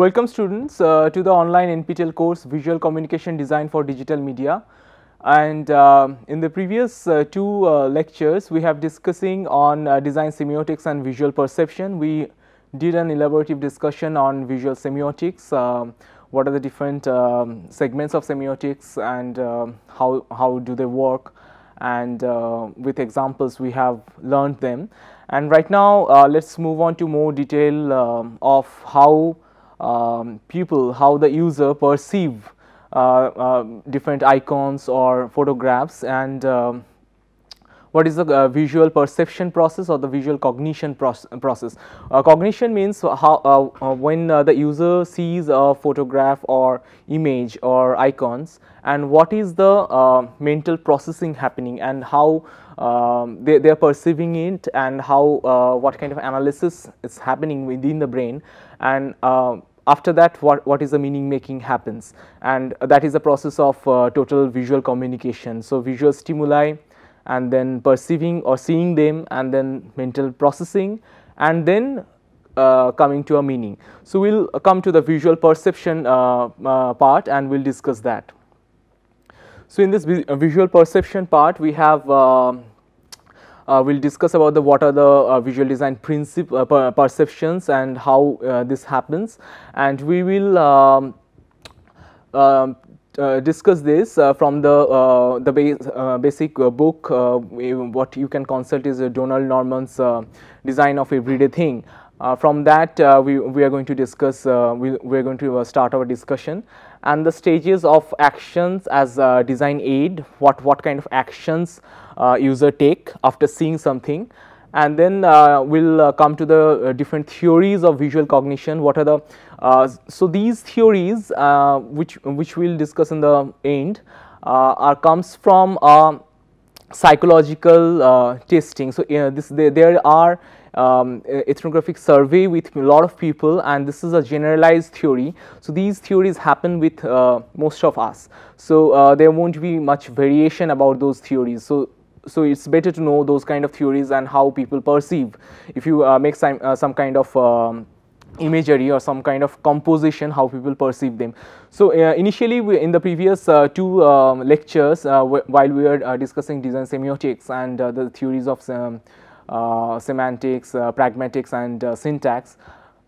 Welcome students uh, to the online NPTEL course Visual Communication Design for Digital Media and uh, in the previous uh, two uh, lectures we have discussing on uh, design semiotics and visual perception. We did an elaborative discussion on visual semiotics, um, what are the different um, segments of semiotics and how, how do they work and uh, with examples we have learned them. And right now uh, let us move on to more detail um, of how um, people, how the user perceive uh, uh, different icons or photographs and um, what is the uh, visual perception process or the visual cognition process. Uh, cognition means how uh, uh when the user sees a photograph or image or icons and what is the mental processing happening and how um, they, they are perceiving it and how what kind of analysis is happening within the brain and after that what, what is the meaning making happens and that is the process of total visual communication. So, visual stimuli and then perceiving or seeing them and then mental processing and then uh, coming to a meaning. So, we will come to the visual perception uh, uh, part and we will discuss that. So, in this uh, visual perception part we have uh, uh, we will discuss about the what are the visual design principle per perceptions and how this happens and we will um, um, uh, discuss this uh, from the uh, the uh, basic uh, book what you can consult is Donald Norman's design of everyday thing. from that we, we are going to discuss we, we are going to start our discussion and the stages of actions as design aid what what kind of actions user take after seeing something and then uh, we'll uh, come to the uh, different theories of visual cognition what are the uh, so these theories uh, which which we'll discuss in the end uh, are comes from psychological testing so this there, are um, ethnographic survey with a lot of people and this is a generalized theory. So, these theories happen with uh, most of us. So, uh, there will not be much variation about those theories. So, so it's better to know those kind of theories and how people perceive if you uh, make some uh, some kind of um, imagery or some kind of composition how people perceive them. So, uh, initially we, in the previous uh, two um, lectures uh, while we were uh, discussing design semiotics and the theories of um, semantics, pragmatics and syntax,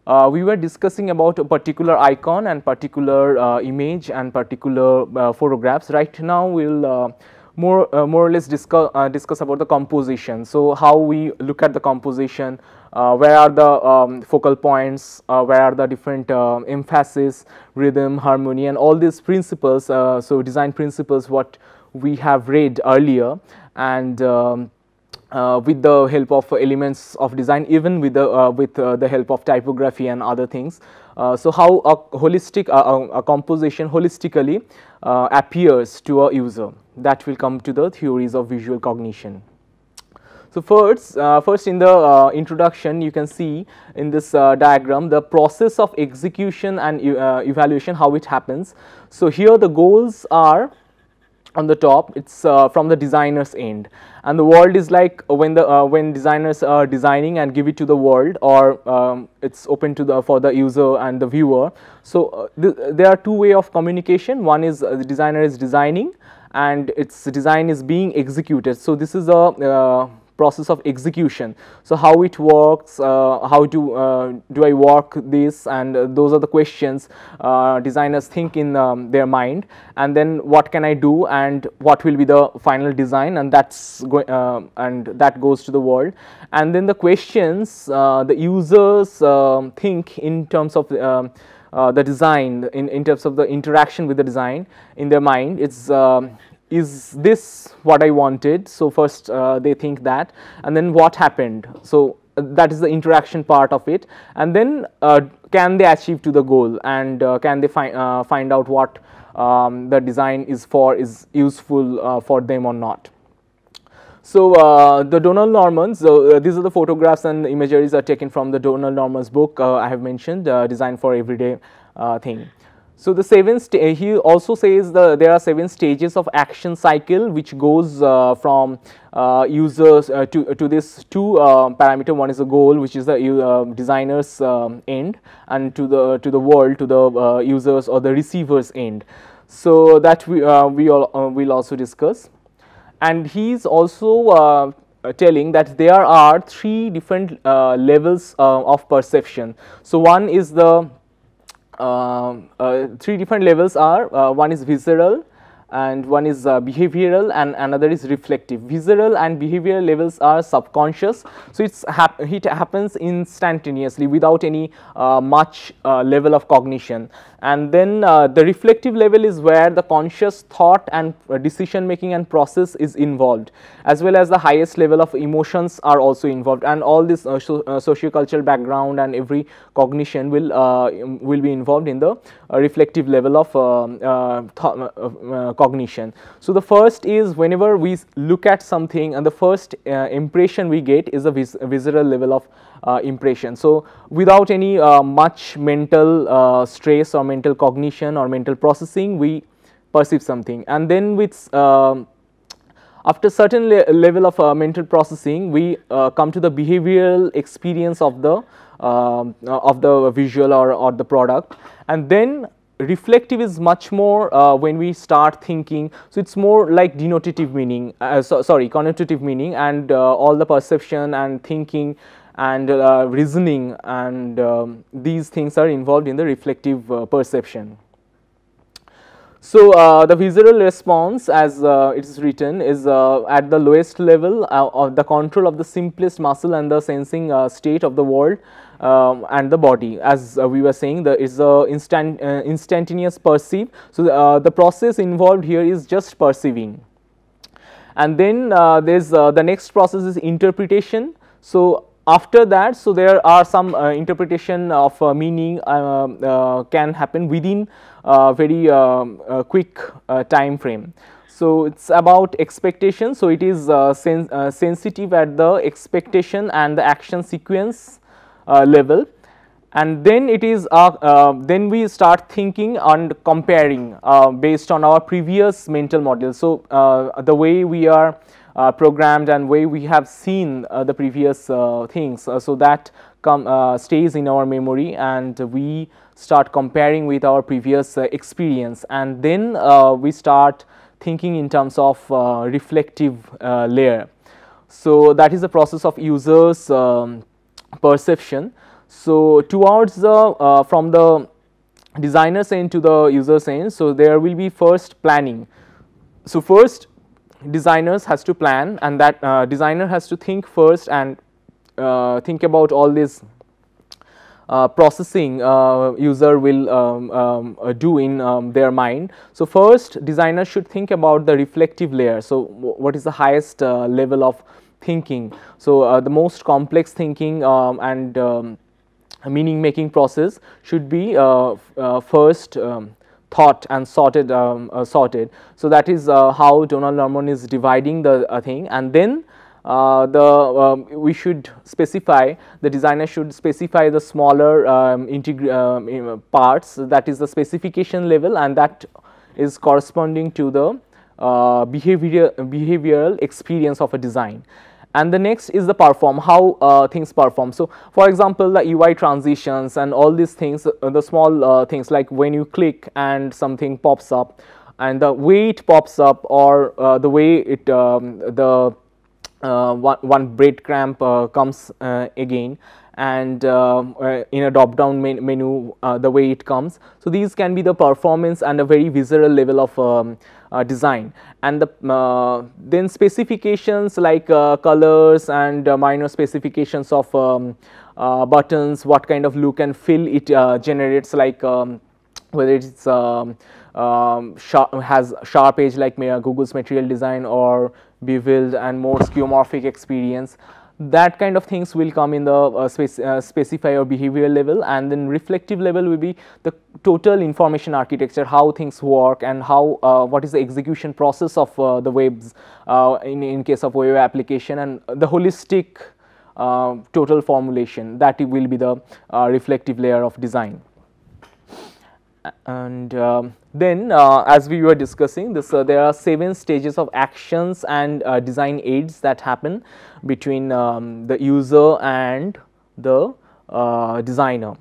uh, we were discussing about a particular icon and particular uh, image and particular uh, photographs. Right now, we will more uh, more or less discuss uh, discuss about the composition. So, how we look at the composition, uh, where are the um, focal points, uh, where are the different uh, emphasis, rhythm, harmony and all these principles. Uh, so, design principles what we have read earlier and um, with the help of elements of design even with the with the help of typography and other things. so, how a holistic a composition holistically appears to a user that will come to the theories of visual cognition. So, first, uh, first in the uh, introduction you can see in this uh, diagram the process of execution and evaluation how it happens. So, here the goals are on the top it is uh, from the designer's end and the world is like when the uh, when designers are designing and give it to the world or um, it is open to the for the user and the viewer. So, uh, th there are two way of communication one is uh, the designer is designing and its design is being executed. So, this is a uh, process of execution. So, how it works, uh, how do, uh, do I work this? And uh, those are the questions uh, designers think in um, their mind. And then what can I do? And what will be the final design? And that's uh, and that goes to the world. And then the questions the users um, think in terms of um, the design in, in terms of the interaction with the design in their mind it's um, is this what I wanted? So, first uh, they think that and then what happened. So, uh, that is the interaction part of it and then uh, can they achieve to the goal and uh, can they find, uh, find out what um, the design is for is useful uh, for them or not. So, the Donald Normans, these are the photographs and imageries are taken from the Donald Normans book I have mentioned design for everyday thing. So the seven he also says the there are seven stages of action cycle which goes uh, from uh, users uh, to to this two uh, parameter. One is the goal, which is the uh, designer's um, end, and to the to the world to the uh, users or the receiver's end. So that we we all will also discuss, and he's also telling that there are three different levels of perception. So one is the um, uh, three different levels are uh, one is visceral and one is uh, behavioral and another is reflective. Visceral and behavioral levels are subconscious. So, it's hap it happens instantaneously without any uh, much uh, level of cognition and then uh, the reflective level is where the conscious thought and uh, decision making and process is involved as well as the highest level of emotions are also involved and all this uh, so, uh, socio-cultural background and every cognition will will be involved in the reflective level of cognition. So, the first is whenever we look at something and the first impression we get is a, vis a visceral level of uh, impression. So, without any uh, much mental uh, stress or mental cognition or mental processing, we perceive something and then with um, after certain le level of uh, mental processing, we uh, come to the behavioral experience of the uh, of the visual or, or the product and then reflective is much more uh, when we start thinking. So, it is more like denotative meaning uh, so, sorry connotative meaning and uh, all the perception and thinking and uh, reasoning and um, these things are involved in the reflective uh, perception. So, uh, the visceral response as uh, it is written is uh, at the lowest level uh, of the control of the simplest muscle and the sensing state of the world um, and the body as we were saying the is a instant instantaneous perceive. So, the, the process involved here is just perceiving and then there is the next process is interpretation. So, after that, so there are some uh, interpretation of uh, meaning uh, uh can happen within very quick uh, time frame. So, it is about expectation. So, it is uh, sen sensitive at the expectation and the action sequence Uh, level and then it is uh, uh, then we start thinking and comparing based on our previous mental model. So, the way we are uh, programmed and way we have seen uh, the previous uh, things. so, that come stays in our memory and we start comparing with our previous experience and then we start thinking in terms of reflective layer. So, that is the process of users um, perception. So, towards the uh, from the designer's end to the user's end, so there will be first planning. So, first designers has to plan and that uh, designer has to think first and uh, think about all this uh, processing uh, user will um, um, uh, do in um, their mind. So, first designer should think about the reflective layer. So, what is the highest uh, level of thinking. So, the most complex thinking um, and um, meaning making process should be first um, thought and sorted um, uh, sorted. So, that is uh, how Donald Norman is dividing the uh, thing and then uh, the um, we should specify the designer should specify the smaller um, um, parts that is the specification level and that is corresponding to the uh, behavior behavioral experience of a design and the next is the perform how uh, things perform. So, for example, the UI transitions and all these things uh, the small uh, things like when you click and something pops up and the way it pops up or uh, the way it um, the uh, one, one breadcrumb uh, comes again and in a drop down men menu the way it comes. So, these can be the performance and a very visceral level of um, design. And the uh, then specifications like uh, colors and minor specifications of um, buttons what kind of look and feel it generates like um, whether it's um, um, sharp, has sharp edge like Google's material design or beveled and more skeuomorphic experience that kind of things will come in the uh, spec uh, specify or behavioral level and then reflective level will be the total information architecture how things work and how uh, what is the execution process of uh, the webs uh, in, in case of web application and the holistic uh, total formulation that will be the reflective layer of design. And um, then uh, as we were discussing this uh, there are seven stages of actions and uh, design aids that happen between um, the user and the uh, designer.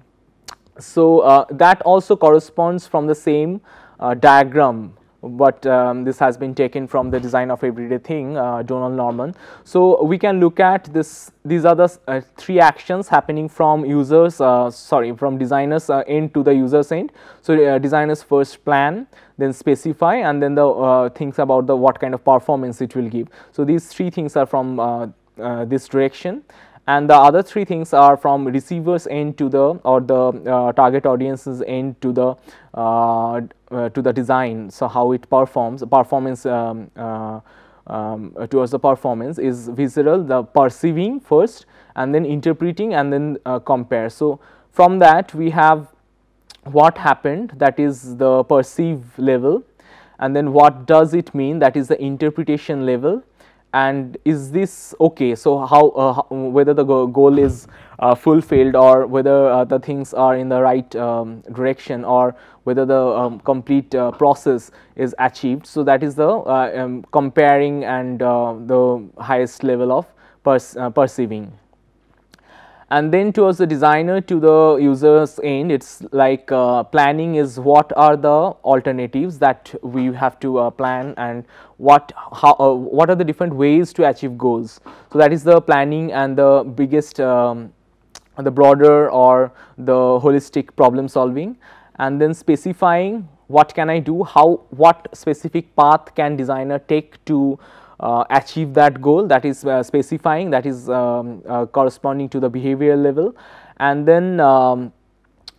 So, uh, that also corresponds from the same uh, diagram but um, this has been taken from the design of everyday thing uh, Donald Norman. So, we can look at this these are the uh, three actions happening from users uh, sorry from designers uh, end to the users end. So, uh, designers first plan then specify and then the uh, things about the what kind of performance it will give. So, these three things are from this direction and the other three things are from receivers end to the or the uh, target audiences end to the uh, uh, to the design. So, how it performs performance um, uh, um, towards the performance is visceral the perceiving first and then interpreting and then uh, compare. So, from that we have what happened that is the perceive level and then what does it mean that is the interpretation level and is this okay. So, how uh, whether the goal is uh, fulfilled or whether uh, the things are in the right um, direction or whether the um, complete uh, process is achieved. So, that is the uh, um, comparing and uh, the highest level of perceiving and then towards the designer to the user's end it is like uh, planning is what are the alternatives that we have to uh, plan and what how uh, what are the different ways to achieve goals. So, that is the planning and the biggest um, the broader or the holistic problem solving and then specifying what can I do, how what specific path can designer take to achieve that goal that is uh, specifying that is um, uh, corresponding to the behavioral level and then um,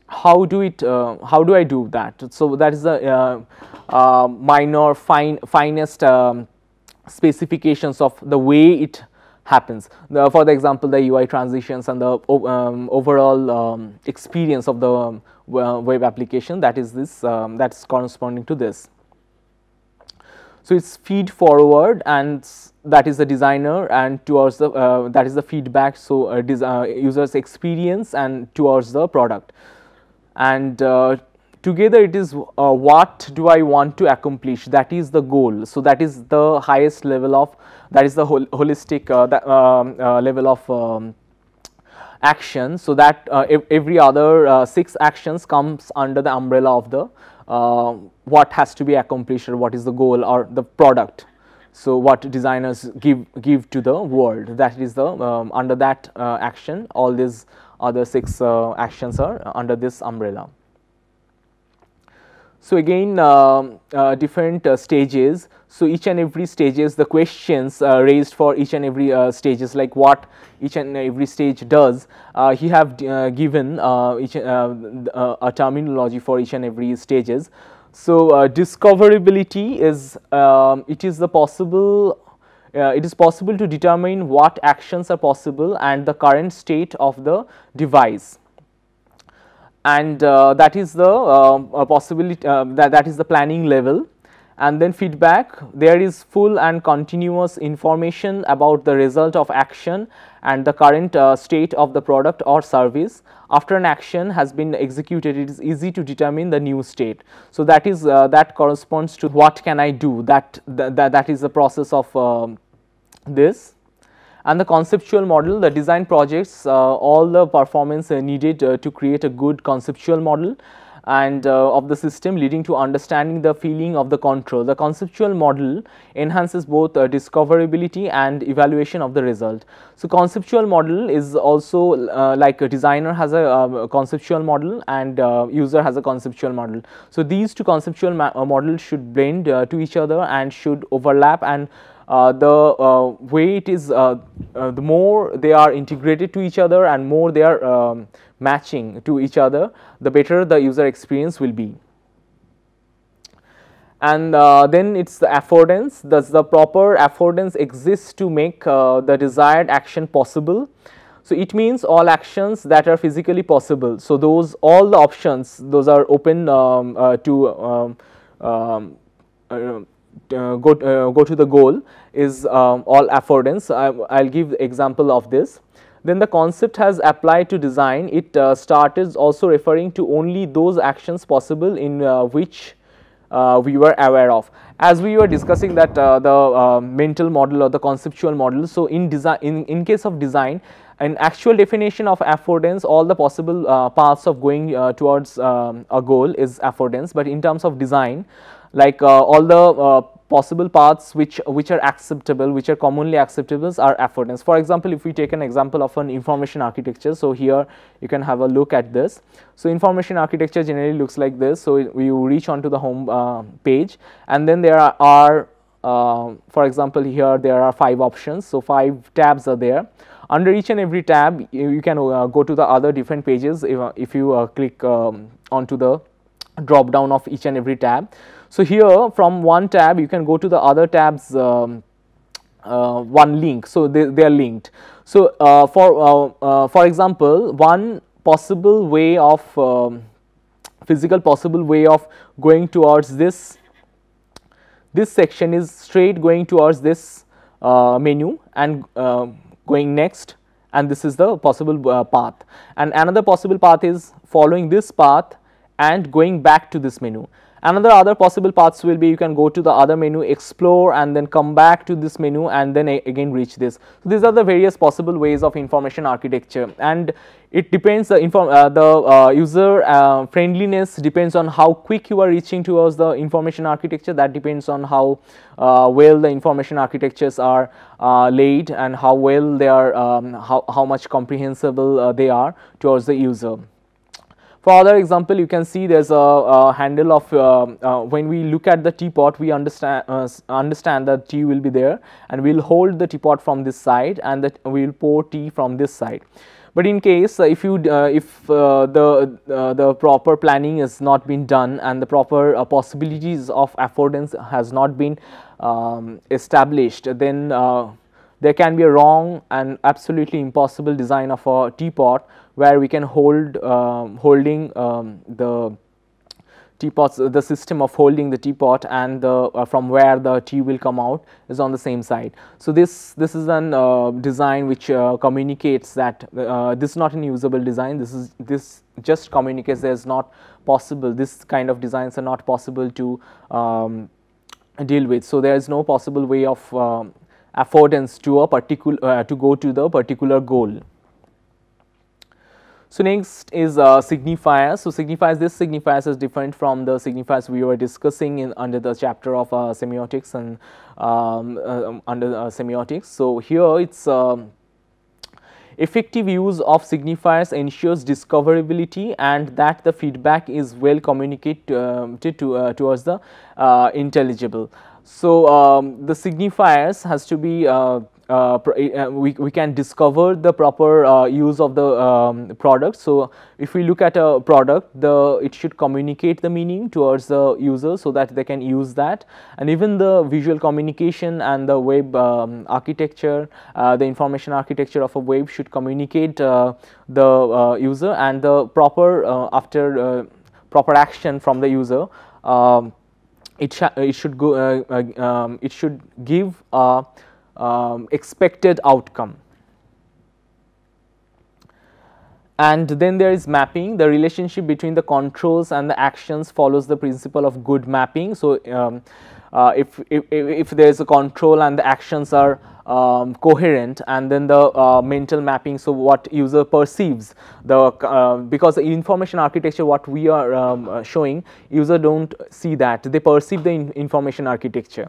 how do it how do I do that. So, that is the minor fine finest um, specifications of the way it happens. The, for the example, the UI transitions and the um, overall um, experience of the um, web application that is this um, that is corresponding to this. So, it is feed forward and that is the designer and towards the uh, that is the feedback. So, uh, uh, users experience and towards the product and uh, together it is uh, what do I want to accomplish that is the goal. So, that is the highest level of that is the hol holistic uh, that, um, level of um, action. So, that every other 6 actions comes under the umbrella of the uh, what has to be accomplished or what is the goal or the product. So, what designers give give to the world that is the um, under that uh, action all these other 6 uh, actions are under this umbrella. So, again uh, uh, different uh, stages. So, each and every stages the questions uh, raised for each and every uh, stages like what each and every stage does. Uh, he have given each a terminology for each and every stages. So, discoverability is um, it is the possible it is possible to determine what actions are possible and the current state of the device and uh, that is the uh, possibility uh, that, that is the planning level. And then feedback there is full and continuous information about the result of action and the current uh, state of the product or service. After an action has been executed it is easy to determine the new state. So that is uh, that corresponds to what can i do? That that, that is the process of um, this and the conceptual model the design projects uh, all the performance uh, needed uh, to create a good conceptual model and uh, of the system leading to understanding the feeling of the control. The conceptual model enhances both uh, discoverability and evaluation of the result. So, conceptual model is also uh, like a designer has a, um, conceptual model and user has a conceptual model. So, these two conceptual models should blend to each other and should overlap and the uh, way it is uh, the more they are integrated to each other and more they are um, matching to each other the better the user experience will be and uh, then it is the affordance does the proper affordance exist to make uh, the desired action possible. So, it means all actions that are physically possible. So, those all the options those are open um, uh, to um, um uh, go, uh, go to the goal is um, all affordance. I will give example of this. then the concept has applied to design. It uh, started also referring to only those actions possible in uh, which uh, we were aware of. As we were discussing that the mental model or the conceptual model. So, in design, in, in case of design, an actual definition of affordance, all the possible paths of going towards um, a goal is affordance. But in terms of design, like all the possible paths which which are acceptable which are commonly acceptable are affordance for example if we take an example of an information architecture so here you can have a look at this. So information architecture generally looks like this. So you reach onto the home uh, page and then there are, are uh, for example here there are five options. So five tabs are there. Under each and every tab you, you can uh, go to the other different pages if, if you uh, click um, onto the drop down of each and every tab so, here from one tab you can go to the other tabs um, uh, one link. So, they, they are linked. So, uh, for uh, uh for example, one possible way of um, physical possible way of going towards this this section is straight going towards this uh, menu and uh, going next and this is the possible path and another possible path is following this path and going back to this menu Another other possible paths will be you can go to the other menu, explore and then come back to this menu and then again reach this. So, these are the various possible ways of information architecture and it depends the, inform, uh, the uh, user uh, friendliness depends on how quick you are reaching towards the information architecture that depends on how uh, well the information architectures are uh, laid and how well they are um, how, how much comprehensible uh, they are towards the user. For other example, you can see there is a, a, handle of uh, uh, when we look at the teapot, we understand uh, understand that tea will be there, and we will hold the teapot from this side, and that we will pour tea from this side. But in case uh, if you uh, if uh, the the proper planning has not been done and the proper possibilities of affordance has not been um, established, then there can be a wrong and absolutely impossible design of a teapot where we can hold um, holding um, the teapots the system of holding the teapot and the uh, from where the tea will come out is on the same side. So, this this is an uh, design which uh, communicates that uh, this is not an usable design this is this just communicates there is not possible this kind of designs are not possible to um, deal with. So, there is no possible way of um, affordance to a particular uh, to go to the particular goal. So, next is uh, signifiers. So, signifiers this signifiers is different from the signifiers we were discussing in under the chapter of uh, semiotics and um, uh, under uh, semiotics. So, here it is um, effective use of signifiers ensures discoverability and that the feedback is well communicated um, to, uh, towards the uh, intelligible. So, um, the signifiers has to be uh, uh, we, we can discover the proper uh, use of the um, product. So, if we look at a product the it should communicate the meaning towards the user so that they can use that and even the visual communication and the web um, architecture uh, the information architecture of a web should communicate uh, the user and the proper after proper action from the user um, it, it should go um, it should give um, expected outcome. And then there is mapping, the relationship between the controls and the actions follows the principle of good mapping. So, um, uh, if, if, if there is a control and the actions are um, coherent and then the uh, mental mapping so what user perceives the uh, because the information architecture what we are um, uh, showing user do not see that they perceive the in information architecture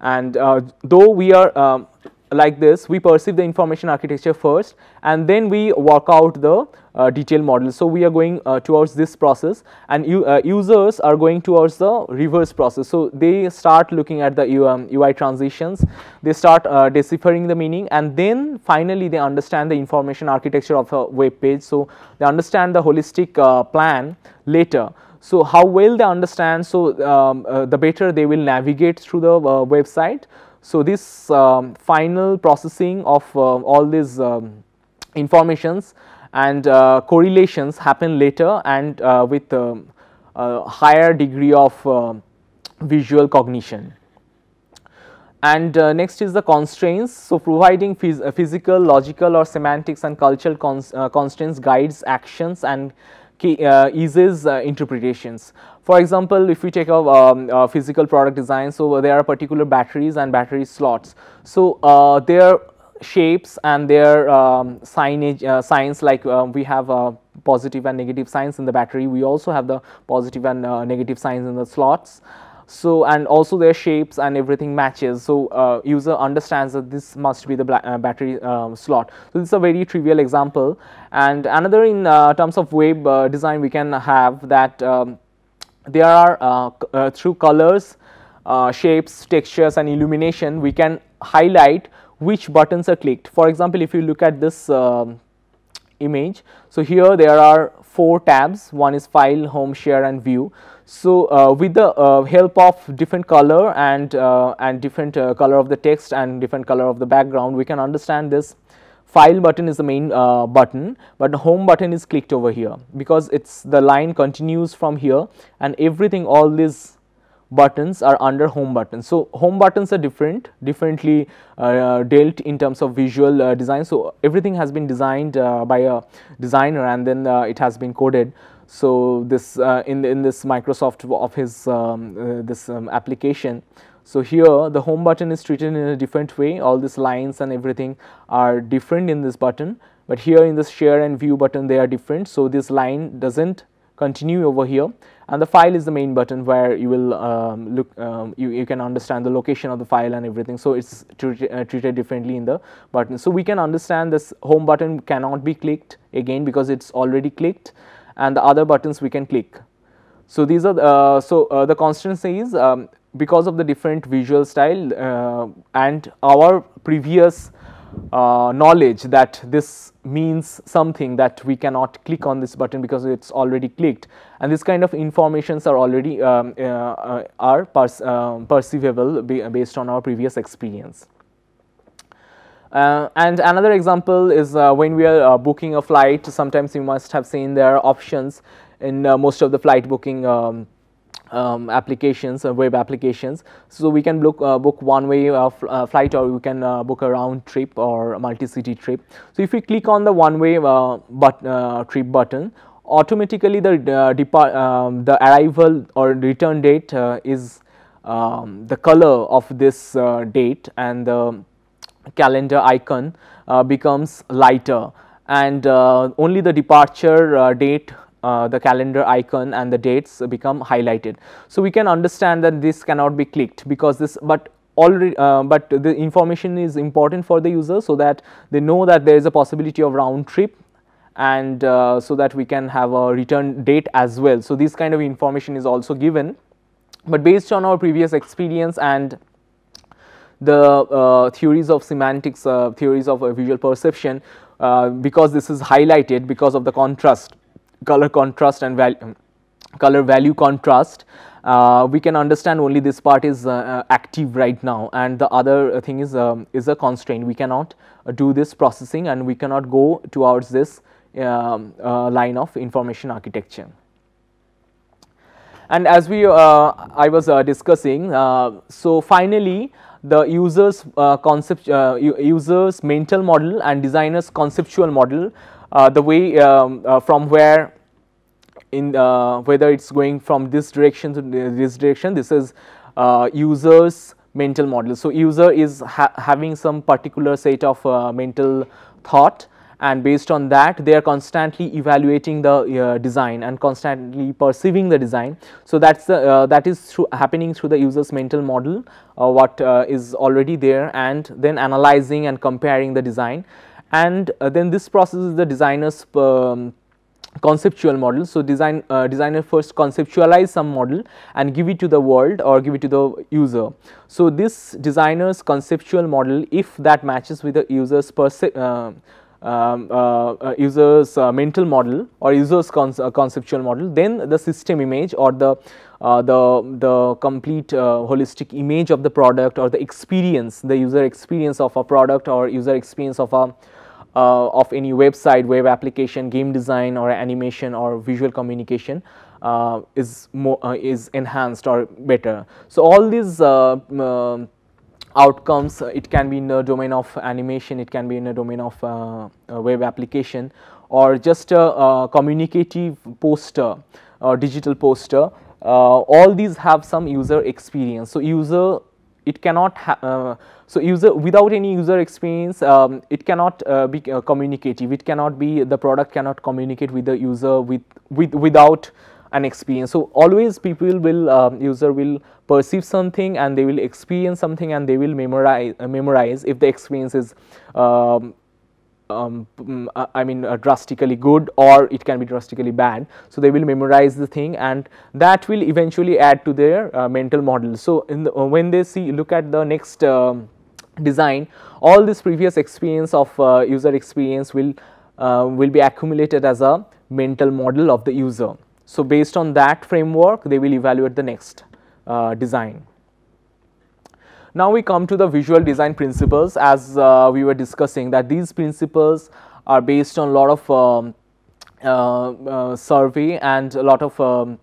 and uh, though we are um, like this, we perceive the information architecture first and then we work out the uh, detailed model. So, we are going uh, towards this process and uh, users are going towards the reverse process. So, they start looking at the um, UI transitions, they start uh, deciphering the meaning and then finally they understand the information architecture of a web page. So, they understand the holistic uh, plan later. So, how well they understand, so um, uh, the better they will navigate through the uh, website. So, this um, final processing of uh, all these um, informations and uh, correlations happen later and uh, with um, a higher degree of uh, visual cognition. And next is the constraints. So, providing phys physical, logical or semantics and cultural cons constraints guides actions and uh, eases uh, interpretations. For example, if we take a, um, physical product design, so there are particular batteries and battery slots. So, uh, their shapes and their um, signage signs like we have positive and negative signs in the battery, we also have the positive and negative signs in the slots so and also their shapes and everything matches. So uh, user understands that this must be the uh, battery um, slot. So this is a very trivial example. And another in uh, terms of web uh, design we can have that um, there are uh, through colors shapes textures and illumination we can highlight which buttons are clicked. For example if you look at this um, image so here there are four tabs. One is file home share and view so, uh, with the uh, help of different color and uh, and different uh, color of the text and different color of the background, we can understand this file button is the main uh, button, but the home button is clicked over here because it's the line continues from here and everything all these buttons are under home button. So, home buttons are different, differently uh, dealt in terms of visual design. So, everything has been designed by a designer and then it has been coded. So, this uh, in, in this Microsoft Office um, uh, this um, application. So, here the home button is treated in a different way all these lines and everything are different in this button, but here in this share and view button they are different. So, this line does not continue over here and the file is the main button where you will um, look um, you, you can understand the location of the file and everything. So, it is treated, uh, treated differently in the button. So, we can understand this home button cannot be clicked again because it is already clicked and the other buttons we can click. So, these are the, uh, so uh, the constraint is um, because of the different visual style uh, and our previous uh, knowledge that this means something that we cannot click on this button because it is already clicked and this kind of informations are already um, uh, uh, are perceivable based on our previous experience. Uh, and another example is uh, when we are uh, booking a flight, sometimes you must have seen there are options in uh, most of the flight booking um, um, applications, uh, web applications. So, we can book, uh, book one way flight or we can book a round trip or multi-city trip. So, if we click on the one way but, trip button, automatically the, um, the arrival or return date is um, the color of this date and the calendar icon uh, becomes lighter and uh, only the departure uh, date uh, the calendar icon and the dates become highlighted. So, we can understand that this cannot be clicked because this but already uh, but the information is important for the user so that they know that there is a possibility of round trip and uh, so that we can have a return date as well. So, this kind of information is also given, but based on our previous experience and the uh, theories of semantics, uh, theories of uh, visual perception because this is highlighted because of the contrast, color contrast and value, color value contrast. Uh, we can understand only this part is uh, active right now and the other thing is um, is a constraint we cannot uh, do this processing and we cannot go towards this um, line of information architecture and as we I was discussing so finally the user's uh, concept uh, user's mental model and designer's conceptual model uh, the way um, uh, from where in uh, whether it's going from this direction to this direction this is uh, user's mental model. So user is ha having some particular set of mental thought and based on that they are constantly evaluating the uh, design and constantly perceiving the design. So, that is the uh, that is through happening through the user's mental model uh, what is already there and then analyzing and comparing the design and then this process is the designer's um, conceptual model. So, design uh, designer first conceptualize some model and give it to the world or give it to the user. So, this designer's conceptual model if that matches with the user's perce uh, user's uh, mental model or user's conceptual model, then the system image or the the the complete holistic image of the product or the experience, the user experience of a product or user experience of a uh, of any website, web application, game design or animation or visual communication uh, is more uh, is enhanced or better. So, all these outcomes. It can be in the domain of animation, it can be in the domain of uh, web application or just a, a communicative poster or digital poster. Uh, all these have some user experience. So, user it cannot uh, so user without any user experience um, it cannot uh, be uh, communicative it cannot be the product cannot communicate with the user with with without an experience so always people will um, user will perceive something and they will experience something and they will memorize uh, memorize if the experience is um, um, mm, uh, I mean uh, drastically good or it can be drastically bad. So, they will memorize the thing and that will eventually add to their uh, mental model. So, the, uh, when they see look at the next um, design all this previous experience of uh, user experience will uh, will be accumulated as a mental model of the user. So, based on that framework they will evaluate the next design. Now we come to the visual design principles as uh, we were discussing that these principles are based on a lot of um, uh, uh, survey and a lot of um,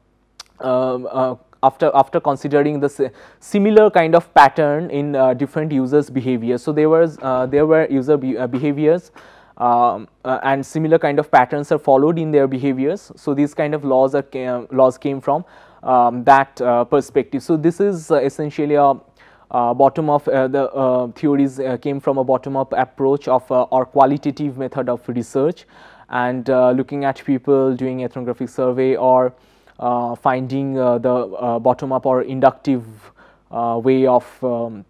um uh, after after considering the similar kind of pattern in uh, different users behavior. So, there was uh, there were user be behaviors um, and similar kind of patterns are followed in their behaviors. So, these kind of laws are laws came from um, that perspective. So, this is essentially a uh, bottom up uh, the uh, theories uh, came from a bottom up approach of uh, or qualitative method of research and uh, looking at people doing ethnographic survey or finding the bottom up or inductive way of um,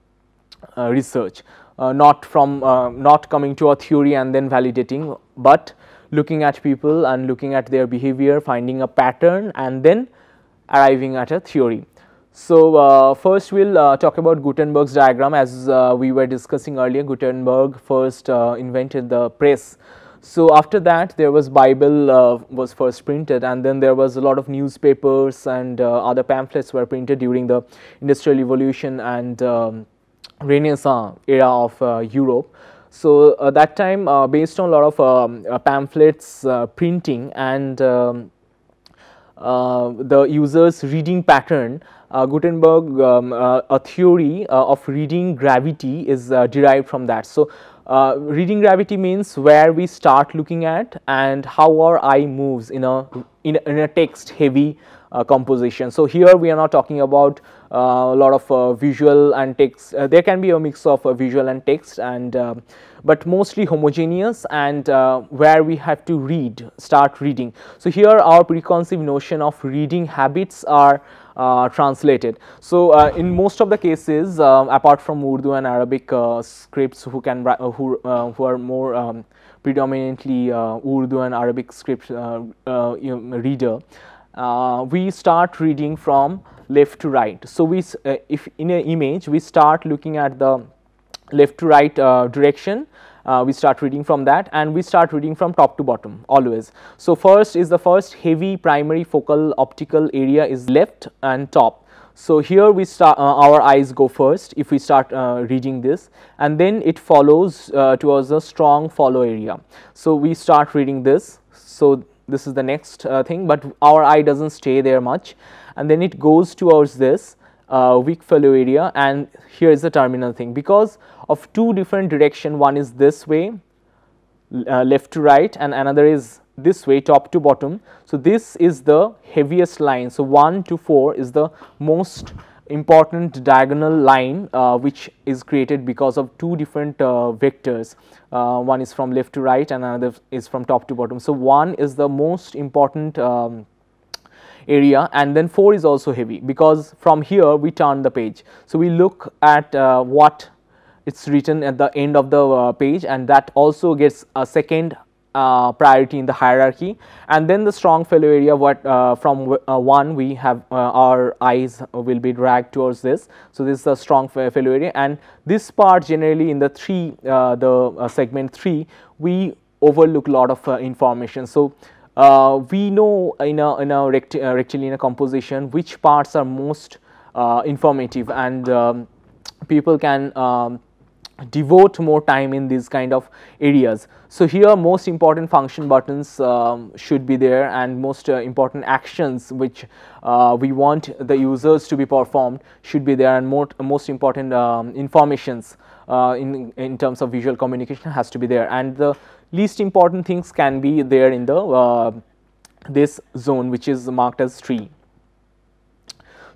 research not from not coming to a theory and then validating but looking at people and looking at their behavior finding a pattern and then arriving at a theory. So, uh, first we will uh, talk about Gutenberg's diagram as uh, we were discussing earlier Gutenberg first uh, invented the press. So, after that there was bible uh, was first printed and then there was a lot of newspapers and uh, other pamphlets were printed during the industrial revolution and um, renaissance era of Europe. So, that time based on a lot of um, pamphlets printing and um, the users reading pattern uh, Gutenberg um, uh, a theory uh, of reading gravity is derived from that. So, reading gravity means where we start looking at and how our eye moves in a in a, in a text heavy uh, composition. So, here we are not talking about uh, a lot of uh, visual and text, there can be a mix of visual and text and but mostly homogeneous and where we have to read, start reading. So, here our preconceived notion of reading habits are uh, translated. So, uh, in most of the cases uh, apart from Urdu and Arabic scripts who can who, who are more um, predominantly Urdu and Arabic script reader, we start reading from left to right. So, we if in an image we start looking at the left to right direction uh, we start reading from that and we start reading from top to bottom always. So, first is the first heavy primary focal optical area is left and top. So, here we start uh, our eyes go first if we start uh, reading this and then it follows uh, towards the strong follow area. So, we start reading this. So, this is the next uh, thing, but our eye does not stay there much and then it goes towards this uh, weak fellow area and here is the terminal thing because of two different direction one is this way uh, left to right and another is this way top to bottom. So, this is the heaviest line. So, 1 to 4 is the most important diagonal line uh, which is created because of two different uh, vectors. Uh, one is from left to right and another is from top to bottom. So, 1 is the most important um, area and then 4 is also heavy because from here we turn the page. So, we look at uh, what it's written at the end of the uh, page and that also gets a second uh, priority in the hierarchy and then the strong fellow area what uh, from uh, 1 we have uh, our eyes will be dragged towards this. So, this is the strong fellow area and this part generally in the 3 the segment 3 we overlook lot of information. So, uh, we know in a, in a recti uh, rectilinear composition which parts are most uh, informative and um, people can um, devote more time in these kind of areas. So, here most important function buttons um, should be there and most uh, important actions which uh, we want the users to be performed should be there and more, most important um, informations uh, in, in terms of visual communication has to be there and the least important things can be there in the uh, this zone which is marked as tree.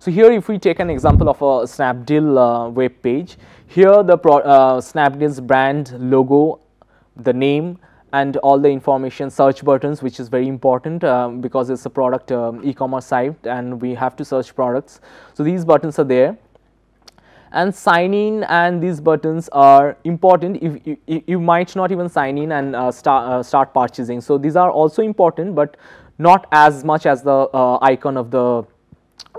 So, here if we take an example of a Snapdeal uh, web page, here the uh, Snapdeal's brand logo, the name and all the information search buttons which is very important uh, because it is a product uh, e-commerce site and we have to search products. So, these buttons are there and sign in and these buttons are important if you, you might not even sign in and uh, start, uh, start purchasing. So, these are also important, but not as much as the uh, icon of the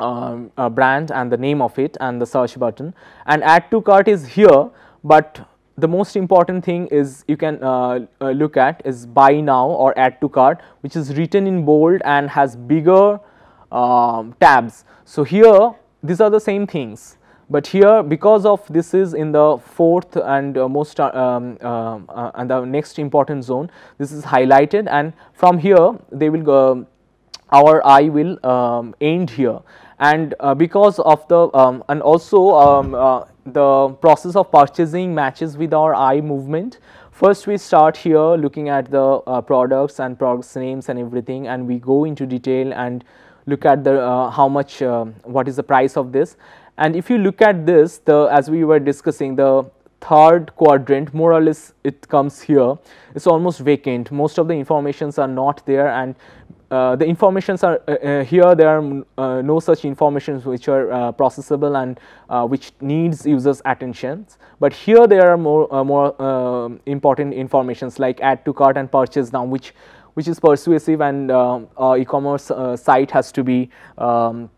um, uh, brand and the name of it and the search button. And add to cart is here, but the most important thing is you can uh, uh, look at is buy now or add to cart which is written in bold and has bigger um, tabs. So, here these are the same things. But here because of this is in the fourth and uh, most uh, um, uh, and the next important zone this is highlighted. And from here they will go our eye will um, end here. And uh, because of the um, and also um, uh, the process of purchasing matches with our eye movement. First we start here looking at the uh, products and products names and everything and we go into detail and look at the uh, how much uh, what is the price of this. And if you look at this the as we were discussing the third quadrant more or less it comes here. It's almost vacant. Most of the informations are not there and the informations are uh, uh, here there are uh, no such informations which are uh, processable and uh, which needs users attention. But here there are more more important informations like add to cart and purchase now which which is persuasive and e-commerce site has to be um,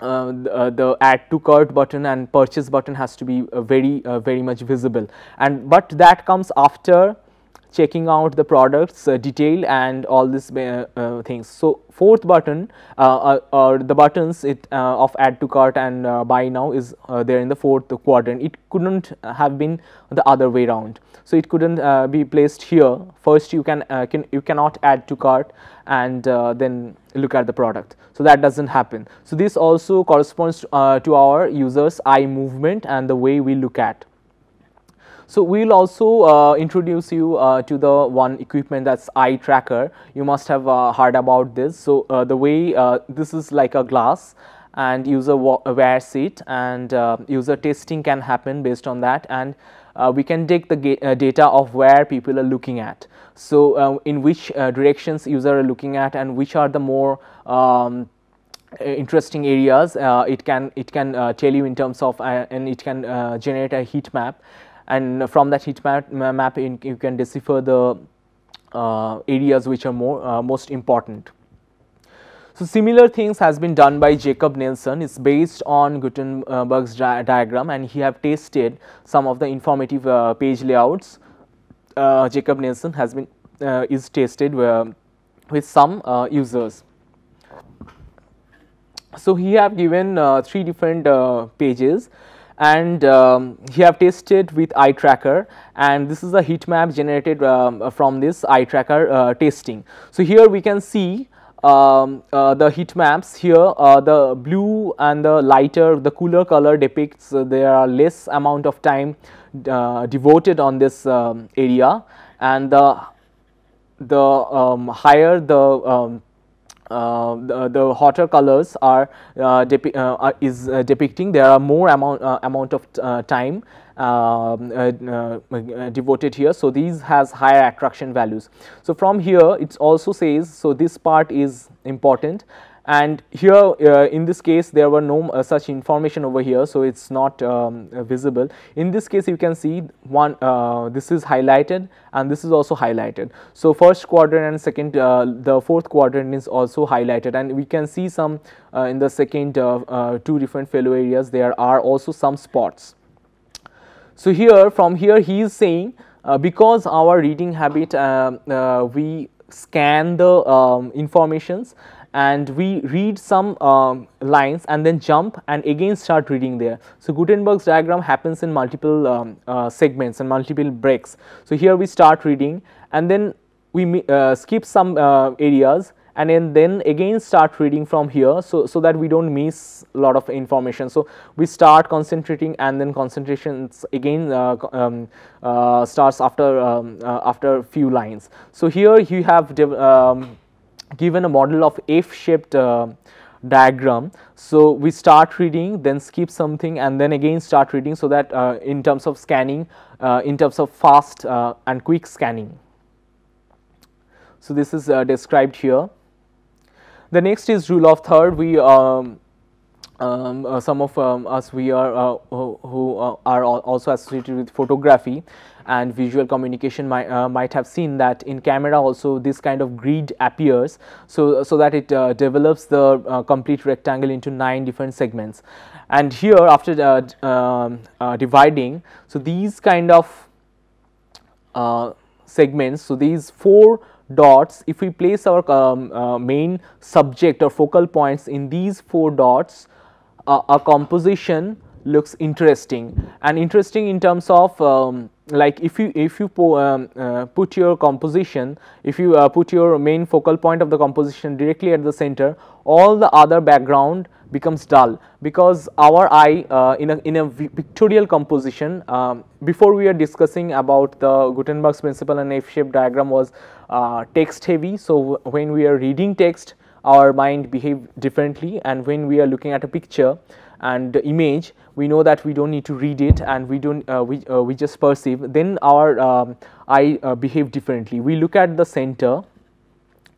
uh, the, uh, the, add to cart button and purchase button has to be uh, very very much visible. And but that comes after checking out the products uh, detail and all these uh, uh, things. So, fourth button uh, uh, or the buttons it uh, of add to cart and buy now is there in the fourth quadrant. It could not have been the other way around. So, it could not be placed here first you can, can you cannot add to cart and then look at the product. So, that does not happen. So, this also corresponds to our users eye movement and the way we look at so, we will also uh, introduce you uh, to the one equipment that is eye tracker. You must have uh, heard about this. So, uh, the way uh, this is like a glass and user wears it and uh, user testing can happen based on that and we can take the data of where people are looking at. So, in which directions user are looking at and which are the more um, interesting areas uh, it can it can uh, tell you in terms of uh, and it can generate a heat map and from that heat map, map in, you can decipher the uh, areas which are more uh, most important. So, similar things has been done by Jakob Nielsen. It's based on Gutenberg's di diagram and he have tested some of the informative uh, page layouts. Uh, Jakob Nielsen has been uh, is tested with some uh, users. So, he have given three different pages and um, he have tested with eye tracker and this is a heat map generated um, from this eye tracker uh, testing. So, here we can see um, uh, the heat maps here uh, the blue and the lighter the cooler color depicts uh, there are less amount of time uh, devoted on this um, area and the the um, higher the um, uh, the, the, hotter colors are uh, uh, is depicting there are more amount amount of time um, devoted here. So, these has higher attraction values. So, from here it also says so this part is important and here uh, in this case there were no uh, such information over here so it's not um, visible. In this case you can see one uh, this is highlighted and this is also highlighted. So first quadrant and second uh, the fourth quadrant is also highlighted. And we can see some uh, in the second uh, two different fallow areas there are also some spots. So here from here he is saying because our reading habit we scan the um, informations and we read some um, lines and then jump and again start reading there. So, Gutenberg's diagram happens in multiple um, uh, segments and multiple breaks. So, here we start reading and then we uh, skip some uh, areas and then, then again start reading from here so, so that we do not miss a lot of information. So, we start concentrating and then concentrations again uh, um, uh, starts after um, uh, after few lines. So, here you have um, given a model of F shaped uh, diagram. So, we start reading then skip something and then again start reading so that uh, in terms of scanning uh, in terms of fast and quick scanning. So, this is described here. The next is rule of third. We um, um, uh, some of um, us we are uh, who, who uh, are also associated with photography and visual communication might, uh, might have seen that in camera also this kind of grid appears. So so that it uh, develops the uh, complete rectangle into nine different segments. And here after um, dividing so these kind of segments so these four dots if we place our um, uh, main subject or focal points in these four dots uh, a composition looks interesting. And interesting in terms of um, like if you if you po, um, uh, put your composition if you uh, put your main focal point of the composition directly at the center all the other background becomes dull because our eye uh, in, a, in a pictorial composition um, before we are discussing about the Gutenberg's principle and F-shaped diagram was uh, text heavy. So, when we are reading text our mind behave differently and when we are looking at a picture and image we know that we do not need to read it and we do not uh, we, uh, we just perceive then our um, eye uh, behave differently. We look at the center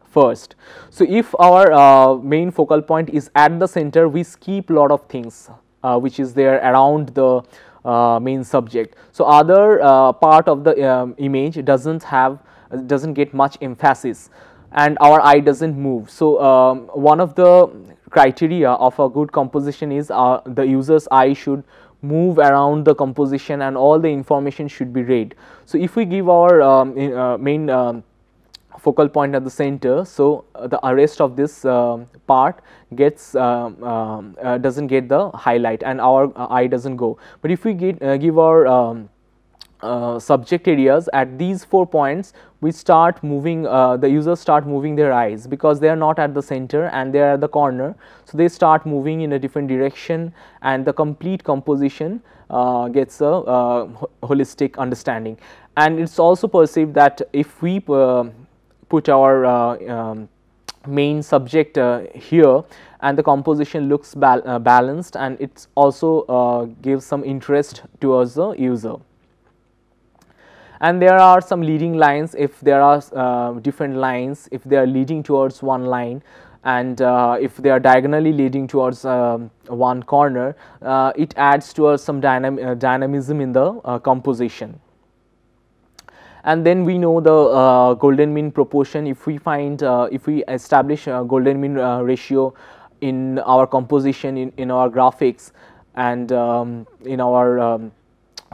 first. So, if our uh, main focal point is at the center we skip a lot of things uh, which is there around the uh, main subject. So, other part of the um, image does not have does not get much emphasis and our eye does not move. So, um, one of the criteria of a good composition is uh, the user's eye should move around the composition and all the information should be read. So, if we give our um, in, uh, main um, focal point at the center. So, uh, the rest of this uh, part gets um, um, uh, does not get the highlight and our uh, eye does not go. But if we get, uh, give our uh, subject areas at these four points we start moving the users start moving their eyes because they are not at the center and they are at the corner. So, they start moving in a different direction and the complete composition gets a holistic understanding and it is also perceived that if we uh, put our uh, um, main subject uh, here and the composition looks bal uh, balanced and it also gives some interest towards the user and there are some leading lines if there are uh, different lines if they are leading towards one line. And uh, if they are diagonally leading towards uh, one corner it adds towards some dynam dynamism in the composition. And then we know the uh, golden mean proportion. If we find uh, if we establish a golden mean uh, ratio in our composition in, in our graphics and um, in our um,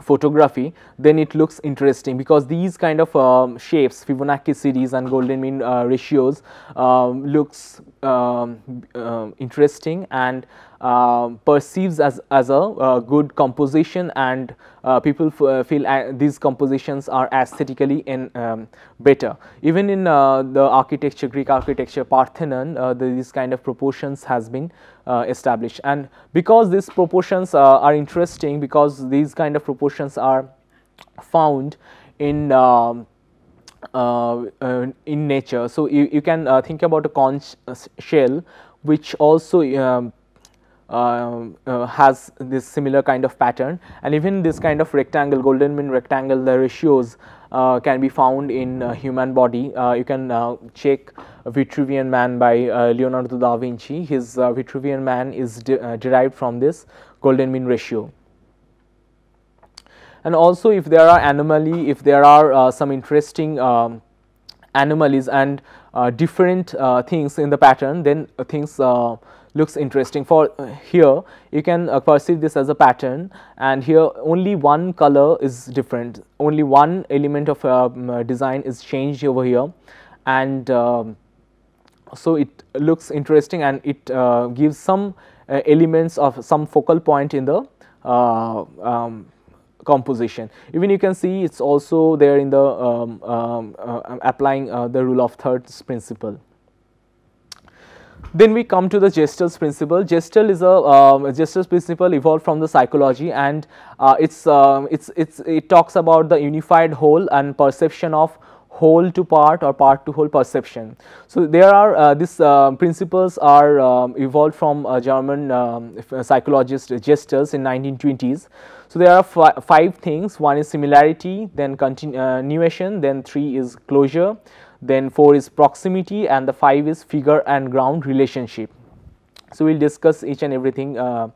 photography then it looks interesting because these kind of um, shapes Fibonacci series and golden mean uh, ratios um, looks um, uh, interesting and perceives as, as a uh, good composition and uh, people uh, feel these compositions are aesthetically in, um, better. Even in the architecture, Greek architecture, Parthenon, the, these kind of proportions has been established and because these proportions are interesting because these kind of proportions are found in um, uh, uh, in nature. So, you, you can uh, think about a conch shell which also um, um, uh, has this similar kind of pattern and even this kind of rectangle golden mean rectangle the ratios uh, can be found in uh, human body. Uh, you can uh, check Vitruvian Man by uh, Leonardo da Vinci. His Vitruvian Man is de derived from this golden mean ratio. And also if there are anomaly, if there are some interesting um, anomalies and different things in the pattern, then things looks interesting for uh, here you can uh, perceive this as a pattern and here only one color is different only one element of um, uh, design is changed over here and um, so it looks interesting and it uh, gives some uh, elements of some focal point in the uh, um, composition. Even you can see it is also there in the um, um, uh, applying uh, the rule of thirds principle. Then we come to the Gestalt principle. Gestalt is a um, Gestalt principle evolved from the psychology and uh, it's, uh, it's, it's, it talks about the unified whole and perception of whole to part or part to whole perception. So, there are uh, these uh, principles are um, evolved from German um, psychologist Gestalt in 1920s. So, there are five things one is similarity then continuation then three is closure then 4 is proximity and the 5 is figure and ground relationship. So, we will discuss each and everything uh,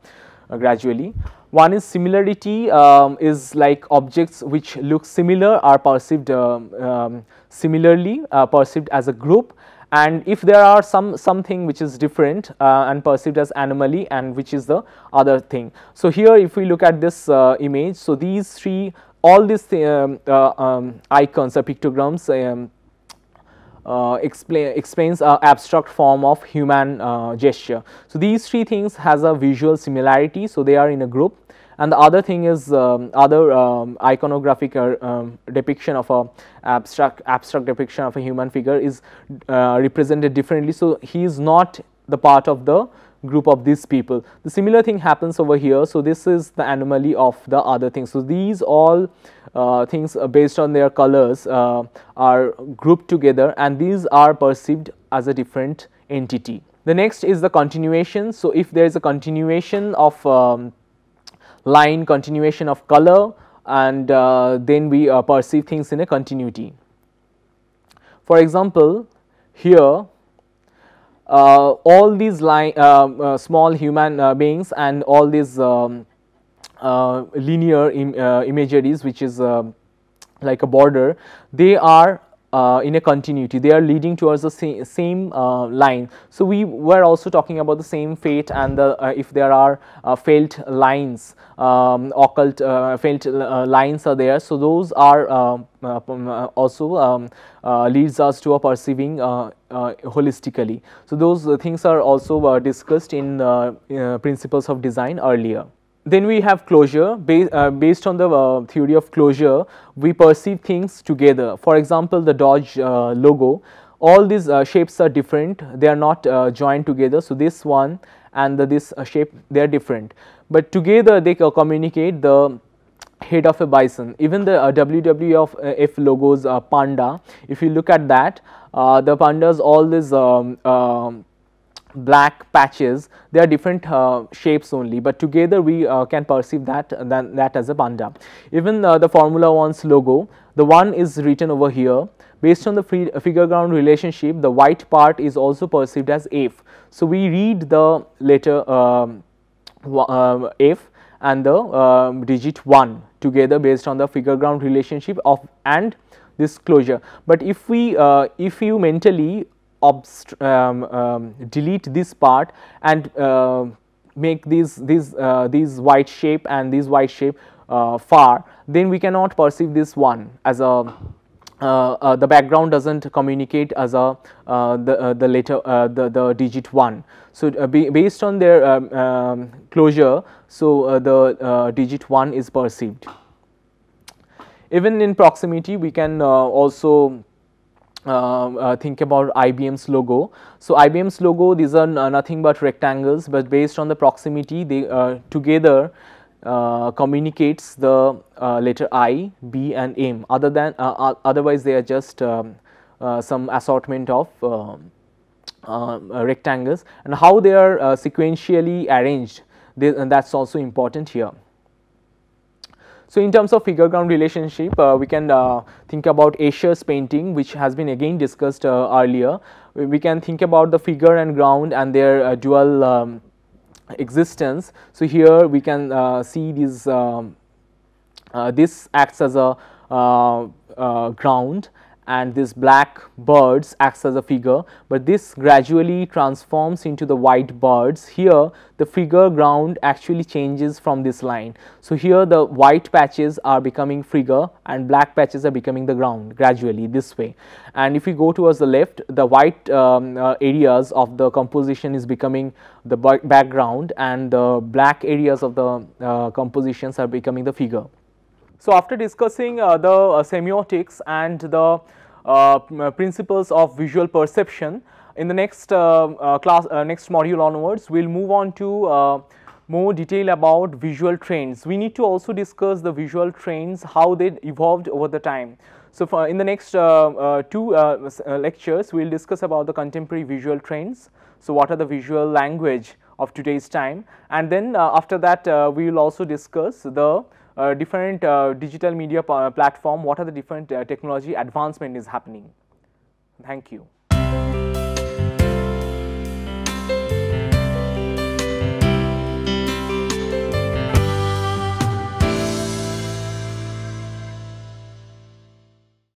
uh, gradually. One is similarity um, is like objects which look similar are perceived um, um, similarly uh, perceived as a group and if there are some something which is different uh, and perceived as anomaly and which is the other thing. So, here if we look at this uh, image, so these three all these um, uh, um, icons or pictograms uh, explain, explains a abstract form of human uh, gesture. So, these three things has a visual similarity. So, they are in a group and the other thing is um, other um, iconographic uh, um, depiction of a abstract abstract depiction of a human figure is uh, represented differently. So, he is not the part of the group of these people. The similar thing happens over here. So, this is the anomaly of the other things. So, these all uh, things uh, based on their colors uh, are grouped together and these are perceived as a different entity. The next is the continuation. So, if there is a continuation of um, line, continuation of color and uh, then we uh, perceive things in a continuity. For example, here all these line, small human beings and all these um, uh, linear Im uh, imageries which is uh, like a border, they are uh, in a continuity they are leading towards the same, same uh, line. So, we were also talking about the same fate and the uh, if there are failed lines um, occult felt lines are there. So, those are um, also um, leads us to a perceiving holistically. So, those things are also discussed in principles of design earlier. Then we have closure. Uh, based on the uh, theory of closure we perceive things together. For example, the Dodge uh, logo all these uh, shapes are different. They are not uh, joined together. So, this one and the, this uh, shape they are different, but together they communicate the head of a bison. Even the WWF logos panda. If you look at that the pandas all these um, um, black patches they are different uh, shapes only but together we uh, can perceive that uh, that, as a panda. Even uh, the formula one's logo the one is written over here. Based on the uh, figure ground relationship the white part is also perceived as f. So we read the letter um, um f and the um, digit 1 together based on the figure ground relationship of and this closure but if we uh, if you mentally um, um, delete this part and uh, make these these uh, these white shape and these white shape uh, far then we cannot perceive this one as a uh, uh, the background does not communicate as a uh, the the letter the the digit 1 so based on their um, um, closure so the digit 1 is perceived. Even in proximity we can also uh, uh, think about IBM's logo. So, IBM's logo these are nothing but rectangles, but based on the proximity they uh, together uh, communicates the uh, letter I, B and M other than uh, otherwise they are just um, some assortment of um, rectangles and how they are sequentially arranged they, that is also important here. So, in terms of figure ground relationship, uh, we can uh, think about Escher's painting which has been again discussed uh, earlier. We can think about the figure and ground and their uh, dual um, existence. So, here we can uh, see these um, uh, this acts as a ground and this black birds acts as a figure, but this gradually transforms into the white birds. Here the figure ground actually changes from this line. So, here the white patches are becoming figure and black patches are becoming the ground gradually this way. And if we go towards the left, the white um, uh, areas of the composition is becoming the background and the black areas of the uh, compositions are becoming the figure. So, after discussing uh, the uh, semiotics and the uh, principles of visual perception, in the next uh, uh, class, uh, next module onwards, we will move on to more detail about visual trends. We need to also discuss the visual trends, how they evolved over the time. So, for in the next two lectures, we will discuss about the contemporary visual trends. So, what are the visual language of today's time and then after that we will also discuss the uh, different uh, digital media platform, what are the different uh, technology advancement is happening. Thank you.